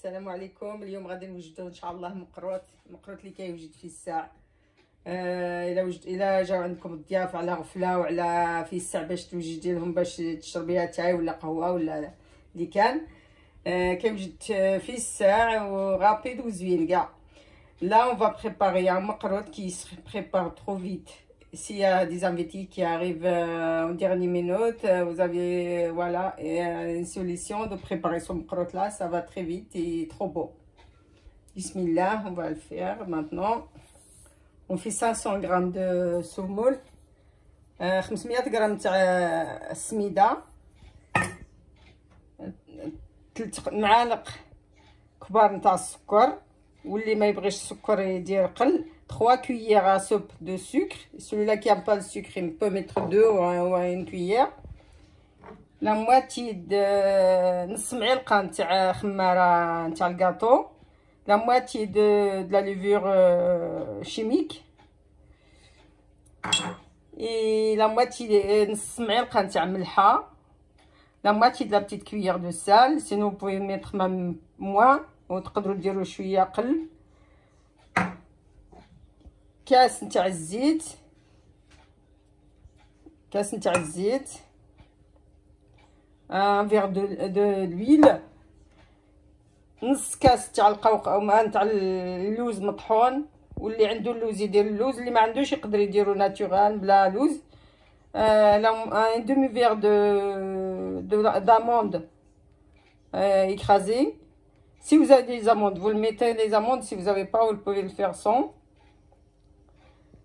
السلام عليكم. اليوم غادي نوجدوا إن شاء الله مقروط مقروط اللي كيوجد في الساع آه إلا وجد إلا جاو عندكم الضياف على غفلة وعلى في الساع باش توجدي لهم باش تشربيها تاي ولا قهوة ولا اللي كان. آه كيوجد في الساع وغابيد وزوين كاع. Va préparer un macarot qui se prépare trop vite. S'il y a des invités qui arrivent euh, en dernière minute, euh, vous avez voilà, euh, une solution de préparer son macarot là. Ça va très vite et trop beau. Bismillah, on va le faire maintenant. On fait 500 grammes de semoule. 500 grammes de سميدة ثلاث معالق كبار نتاع السكر واللي ما يبغيش السكر يدير قل 3 cuillères à soupe de sucre celui-là qui aime pas le sucre il peut mettre 2 ou une cuillère la moitié de نص معلقه نتاع خماره نتاع الكاطو la moitié de, de la levure euh, chimique et la moitié نص معلقه نتاع ملحه la moitié de la petite cuillère de sel sinon vous pouvez mettre même moins وتقدروا ديروا شويه قل كاس نتاع الزيت كاس نتاع الزيت ان فيغ دو دو لويل نص كاس تاع القوق او ما نتاع اللوز مطحون واللي عنده اللوز يدير اللوز اللي ما عندوش يقدر يديرو ناتورال بلا لوز آه ان دومي فيغ دو داموند écrasé Si vous avez des amandes, vous le mettez les amandes. Si vous n'avez pas, vous pouvez le faire sans.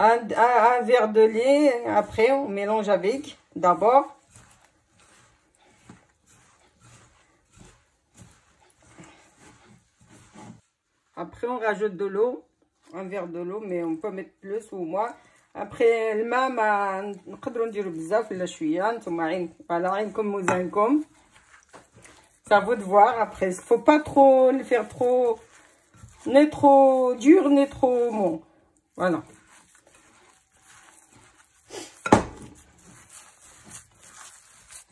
un, un, un verre de lait après on mélange avec d'abord après on rajoute de l'eau un verre de l'eau mais on peut mettre plus ou moins après الماء ما نقدروا نديروا بزاف ولا شويه نتوما عين على عينكم وزانكم C'est à vous de voir après. Il faut pas trop le faire trop, ni trop dur, ni trop mou. Voilà.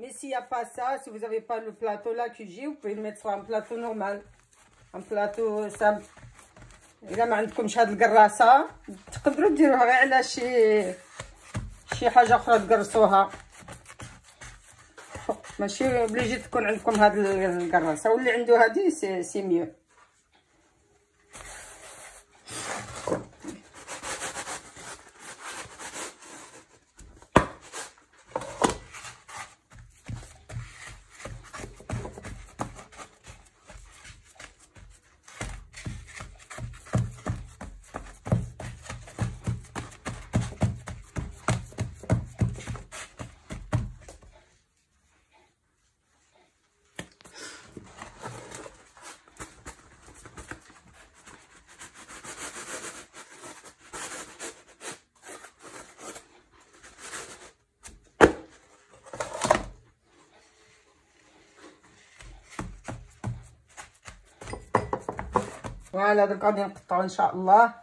mais s'il y a pas ça si vous avez pas le plateau là cuisine vous pouvez le mettre sur un plateau normal. Un plateau simple. الا ما عندكمش هاد القراصه تقدروا ديروها غير على شي شي حاجة أخرى تقرصوها ماشي بليجي تكون عندكم هاد الكراسه واللي عنده هادي سي ميو فوالا درك غادي نقطعو إن شاء الله.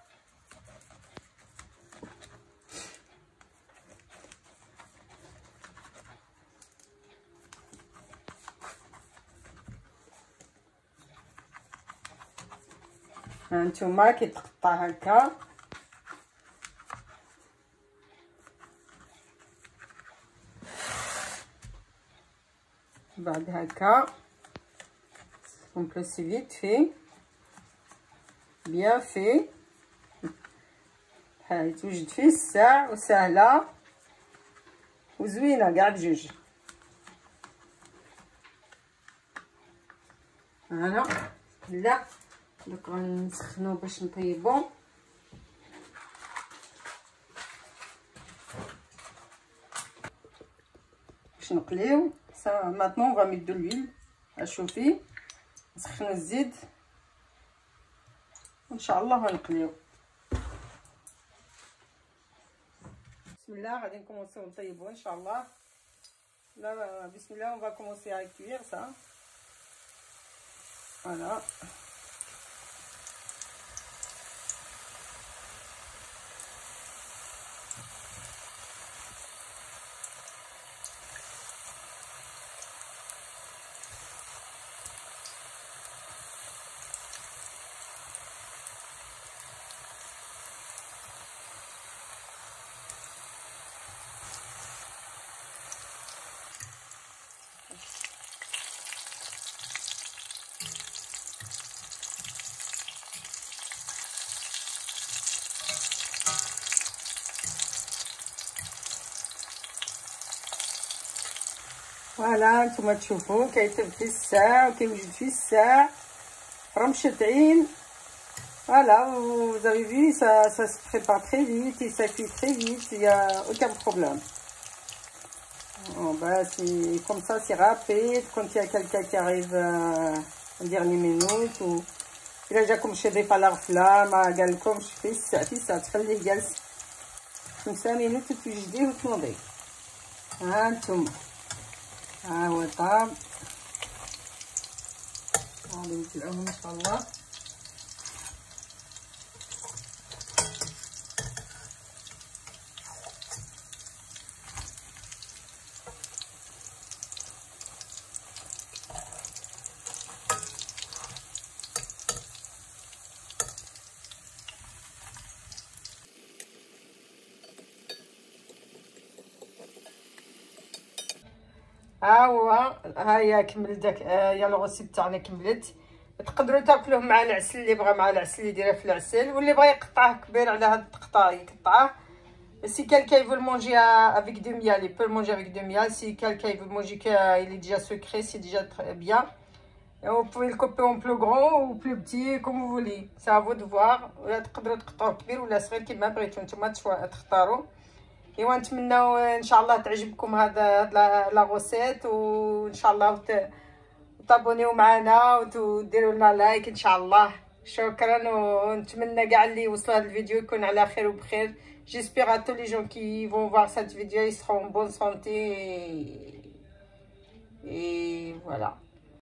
هانتوما كيتقطع هكا. بعد هكا. كومبريسي فيت في بيان في هاي توجد فيه الساع وسهله وزوينه كاع بجوج هنا لا دوك غنسخنو باش نطيبو باش نقليو سا ماتنون غنمدو لويل شوفي نسخنو الزيت وان شاء الله غنقليو بسم الله غادي نكومونسيو نطيبو ان شاء الله لا بسم الله on va commencer à cuire ça voilà فوالا نتوما تشوفوا كيطيب فيه الساع وكيوجد فيه الساع رمشة عين Voilà, vous, vous avez vu, ça, ça se prépare très vite et ça cuit très vite, il n'y a aucun problème. Bon, bah, c'est comme ça, c'est rapide. Quand il y a quelqu'un qui arrive euh, en dernière minute ou إلا جاكم شي ضيف على غفلة ما قالكمش في الساعة في الساعة تخليه جالس خمسة مينوت وتوجديه وتنوضيه ها انتم ها هو طاب غادي نطلعوهم ان شاء الله. هاهو هايا كمل داك يا لوغوسيت تاعنا كملت. تقدروا تاكلوه مع العسل اللي بغى مع العسل اللي دايره في العسل واللي بغى يقطعه كبير على هاد التقطاعه يقطعه. سي كالكاي فو مونجي افيك دو ميال اي بور مونجي افيك دو ميال سي كالكاي فو مونجي كاي لي ديجا سوكري سي ديجا بيان أو بوي الكوبي اون بلو غرو أو بلو بيتي كوم فولي سا فو دووار ولا تقدروا تقطعوه كبير ولا صغير كيما بغيتو نتوما تختاروا ايوا نتمناو ان شاء الله تعجبكم هذا هاد لا غوسيت وان شاء الله تابونيو معنا وديروا لنا لايك ان شاء الله شكرا ونتمنى كاع اللي وصل هذا الفيديو يكون على خير وبخير. Les gens qui vont voir cette vidéo ils seront en bonne santé. Et, et voilà.